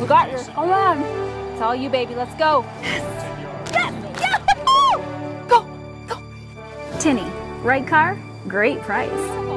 We got this. Come on. It's all you, baby. Let's go. Yes. Yes. Go. Go. Tinney, right car, great price.